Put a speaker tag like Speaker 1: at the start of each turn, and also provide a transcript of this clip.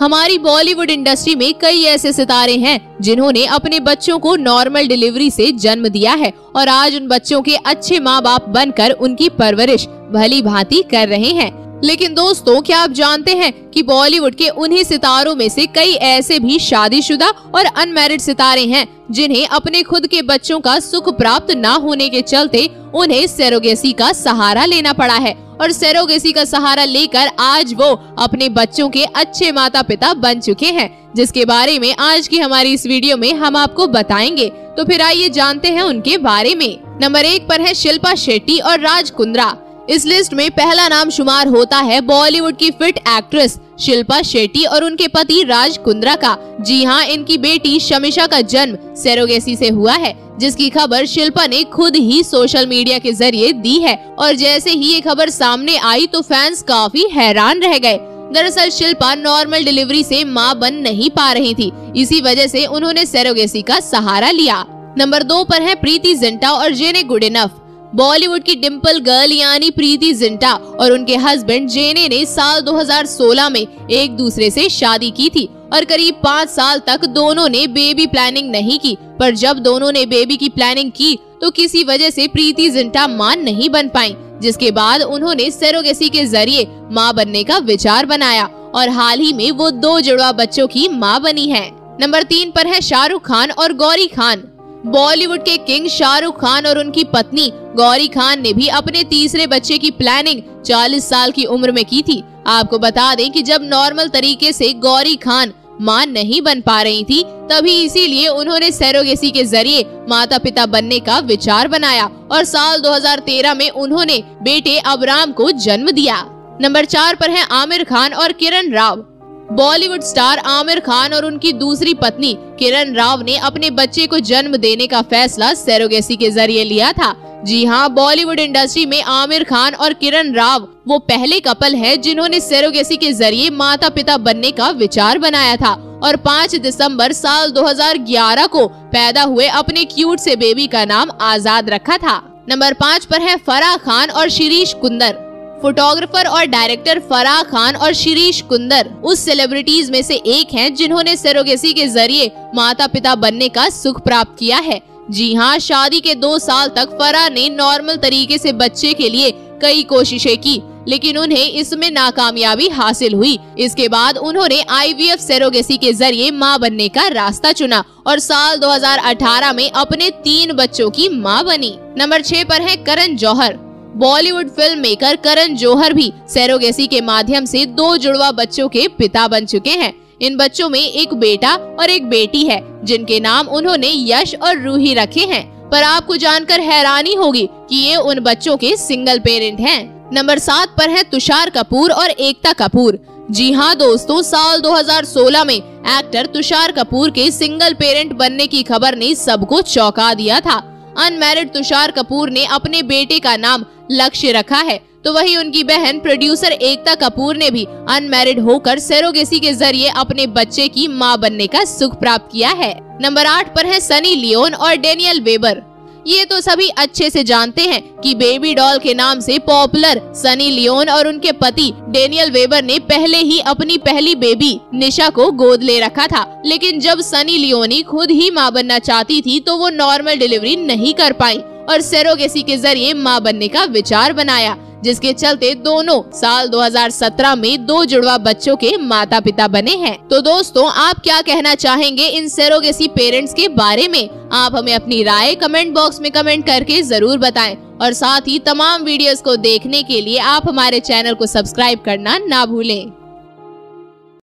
Speaker 1: हमारी बॉलीवुड इंडस्ट्री में कई ऐसे सितारे हैं जिन्होंने अपने बच्चों को नॉर्मल डिलीवरी से जन्म दिया है और आज उन बच्चों के अच्छे माँ बाप बनकर उनकी परवरिश भली भांति कर रहे हैं। लेकिन दोस्तों, क्या आप जानते हैं कि बॉलीवुड के उन्हीं सितारों में से कई ऐसे भी शादीशुदा और अनमेरिड सितारे हैं जिन्हें अपने खुद के बच्चों का सुख प्राप्त न होने के चलते उन्हें सेरोगेसी का सहारा लेना पड़ा है और सेरोगेसी का सहारा लेकर आज वो अपने बच्चों के अच्छे माता पिता बन चुके हैं, जिसके बारे में आज की हमारी इस वीडियो में हम आपको बताएँगे। तो फिर आइए जानते हैं उनके बारे में। नंबर एक पर है शिल्पा शेट्टी और राज कुंद्रा। इस लिस्ट में पहला नाम शुमार होता है बॉलीवुड की फिट एक्ट्रेस शिल्पा शेट्टी और उनके पति राज कुंद्रा का। जी हाँ इनकी बेटी शमिशा का जन्म सेरोगेसी से हुआ है, जिसकी खबर शिल्पा ने खुद ही सोशल मीडिया के ज़रिए दी है। और जैसे ही ये खबर सामने आई तो फैंस काफ़ी हैरान रह गए। दरअसल शिल्पा नॉर्मल डिलीवरी से माँ बन नहीं पा रही थी, इसी वजह से उन्होंने सेरोगेसी का सहारा लिया। नंबर दो पर है प्रीति जिंटा और जेने गुड इनफ बॉलीवुड की डिम्पल गर्ल यानी प्रीति जिंटा और उनके हस्बैंड जेने ने साल 2016 में एक दूसरे से शादी की थी और करीब पाँच साल तक दोनों ने बेबी प्लानिंग नहीं की। पर जब दोनों ने बेबी की प्लानिंग की तो किसी वजह से प्रीति जिंटा माँ नहीं बन पाई, जिसके बाद उन्होंने सेरोगेसी के ज़रिए माँ बनने का विचार बनाया और हाल ही में वो दो जुड़वा बच्चों की माँ बनी है। नंबर तीन पर है शाहरुख खान और गौरी खान। बॉलीवुड के किंग शाहरुख खान और उनकी पत्नी गौरी खान ने भी अपने तीसरे बच्चे की प्लानिंग 40 साल की उम्र में की थी। आपको बता दें कि जब नॉर्मल तरीके से गौरी खान माँ नहीं बन पा रही थी, तभी इसीलिए उन्होंने सेरोगेसी के ज़रिए माता पिता बनने का विचार बनाया और साल 2013 में उन्होंने बेटे अबराम को जन्म दिया। नंबर चार पर है आमिर खान और किरण राव। बॉलीवुड स्टार आमिर खान और उनकी दूसरी पत्नी किरण राव ने अपने बच्चे को जन्म देने का फैसला सेरोगेसी के ज़रिए लिया था। जी हाँ बॉलीवुड इंडस्ट्री में आमिर खान और किरण राव वो पहले कपल है जिन्होंने सेरोगेसी के ज़रिए माता पिता बनने का विचार बनाया था और 5 दिसंबर साल 2011 को पैदा हुए अपने क्यूट से बेबी का नाम आज़ाद रखा था। नंबर पाँच पर है फराह खान और शिरीष कुंदर। फोटोग्राफर और डायरेक्टर फराह खान और शिरीष कुंदर उस सेलिब्रिटीज में से एक हैं जिन्होंने सेरोगेसी के ज़रिए माता पिता बनने का सुख प्राप्त किया है। जी हाँ शादी के दो साल तक फराह ने नॉर्मल तरीके से बच्चे के लिए कई कोशिशें की, लेकिन उन्हें इसमें नाकामयाबी हासिल हुई। इसके बाद उन्होंने आईवीएफ सेरोगेसी के ज़रिए माँ बनने का रास्ता चुना और साल 2018 में अपने तीन बच्चों की माँ बनी। नंबर छह पर है करण जौहर। बॉलीवुड फ़िल्म मेकर करण जौहर भी सैरोगेसी के माध्यम से दो जुड़वा बच्चों के पिता बन चुके हैं। इन बच्चों में एक बेटा और एक बेटी है, जिनके नाम उन्होंने यश और रूही रखे हैं। पर आपको जानकर हैरानी होगी कि ये उन बच्चों के सिंगल पेरेंट हैं। नंबर सात पर है तुषार कपूर और एकता कपूर। जी हाँ दोस्तों, साल 2016 में एक्टर तुषार कपूर के सिंगल पेरेंट बनने की खबर ने सबको चौंका दिया था। अनमैरिड तुषार कपूर ने अपने बेटे का नाम लक्ष्य रखा है। तो वही उनकी बहन प्रोड्यूसर एकता कपूर ने भी अनमेरिड होकर सेरोगेसी के ज़रिए अपने बच्चे की माँ बनने का सुख प्राप्त किया है। नंबर आठ पर है सनी लियोन और डेनियल वेबर। ये तो सभी अच्छे से जानते हैं कि बेबी डॉल के नाम से पॉपुलर सनी लियोन और उनके पति डेनियल वेबर ने पहले ही अपनी पहली बेबी निशा को गोद ले रखा था। लेकिन जब सनी लियोनी खुद ही माँ बनना चाहती थी तो वो नॉर्मल डिलीवरी नहीं कर पाई और सेरोगेसी के ज़रिए माँ बनने का विचार बनाया। जिसके चलते दोनों साल 2017 में दो जुड़वा बच्चों के माता पिता बने हैं। तो दोस्तों, आप क्या कहना चाहेंगे इन सेरोगेसी पेरेंट्स के बारे में? आप हमें अपनी राय कमेंट बॉक्स में कमेंट करके ज़रूर बताएँ। और साथ ही तमाम वीडियोस को देखने के लिए आप हमारे चैनल को सब्सक्राइब करना ना भूलें।